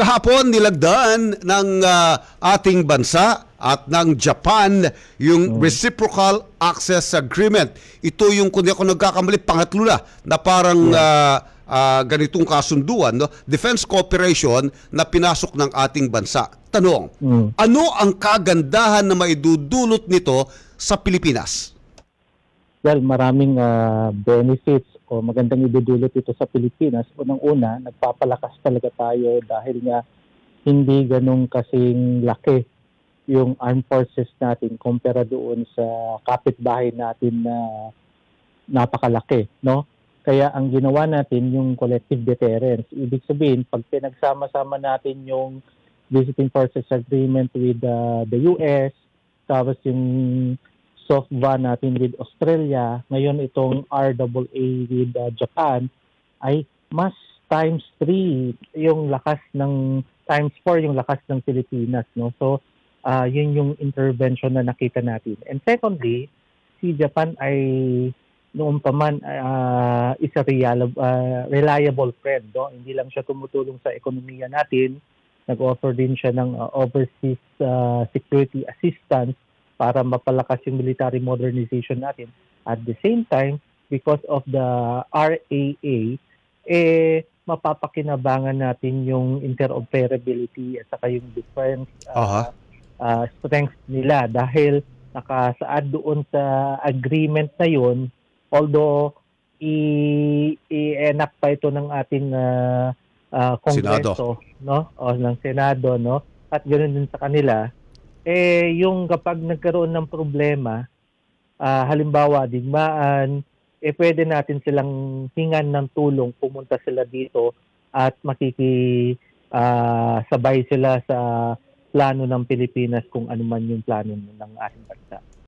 kahapon nilagdaan ng ah, ating bansa at ng Japan yung reciprocal access agreement. Ito yung kung di ako nagkakamali pangatlo na na parang ah, ah, ganitong kasunduan, no? defense cooperation na pinasok ng ating bansa. Tanong, Mm. ano ang kagandahan na maidudulot nito sa Pilipinas? Well, maraming ah, benefits o magandang idudulot ito sa Pilipinas. Unang-una, nagpapalakas talaga tayo dahil nga hindi ganun kasing laki yung armed forces natin kumpara doon sa kapitbahay natin na napakalaki, no? Kaya ang ginawa natin yung collective deterrence. Ibig sabihin, pag pinagsama-sama natin yung visiting forces agreement with ah, the US, tapos yung soft ban natin with Australia, ngayon itong RAA with uh, Japan, ay mas times 3 yung lakas ng times 4 yung lakas ng Pilipinas no? So ah, yun yung intervention na nakita natin. And secondly si Japan ay noon pa man ah, is a reliable, reliable friend no? Hindi lang siya tumutulong sa ekonomiya natin. Nag-offer din siya ng ah, overseas ah, security assistance para mapalakas yung military modernization natin. At the same time, because of the RAA, eh, mapapakinabangan natin yung interoperability at saka yung different Aha. uh, strengths nila dahil nakasaad doon sa agreement na yun, although i- i-enact pa ito ng ating uh, uh, kongreso, no? O ng Senado, no? At ganoon din sa kanila, eh yung kapag nagkaroon ng problema, ah, halimbawa digmaan, eh pwede natin silang hingan ng tulong, pumunta sila dito at makiki ah, sabay sila sa plano ng Pilipinas kung ano man yung plano ng ating bansa.